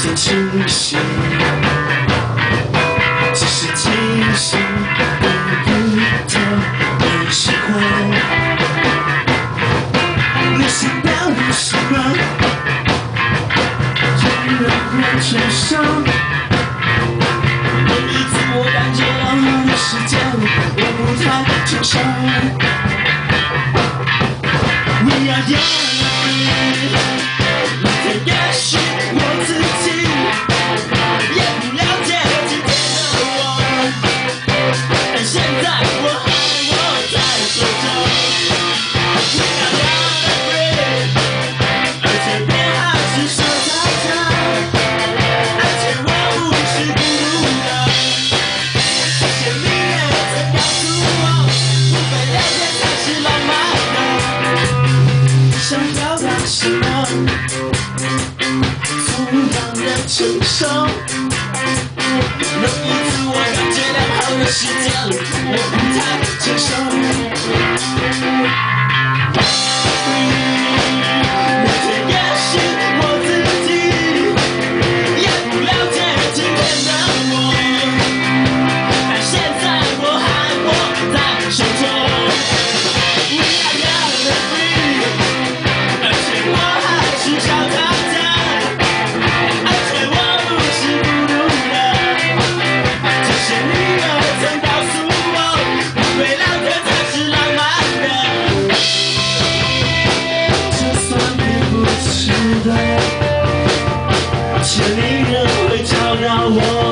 醒清醒，只是清醒，并不叫你喜欢。没想到你喜欢，竟然变伤。每一次我感觉浪费时间，我不太受伤。We are young. 什么总让人承受？容易自我感觉良好的世界，我不太接受。now one.